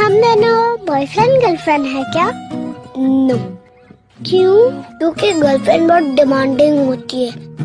हम दोनों boyfriend girlfriend है क्या? नो क्यों? क्योंकि गर्लफ्रेंड बहुत डिमांडिंग होती है।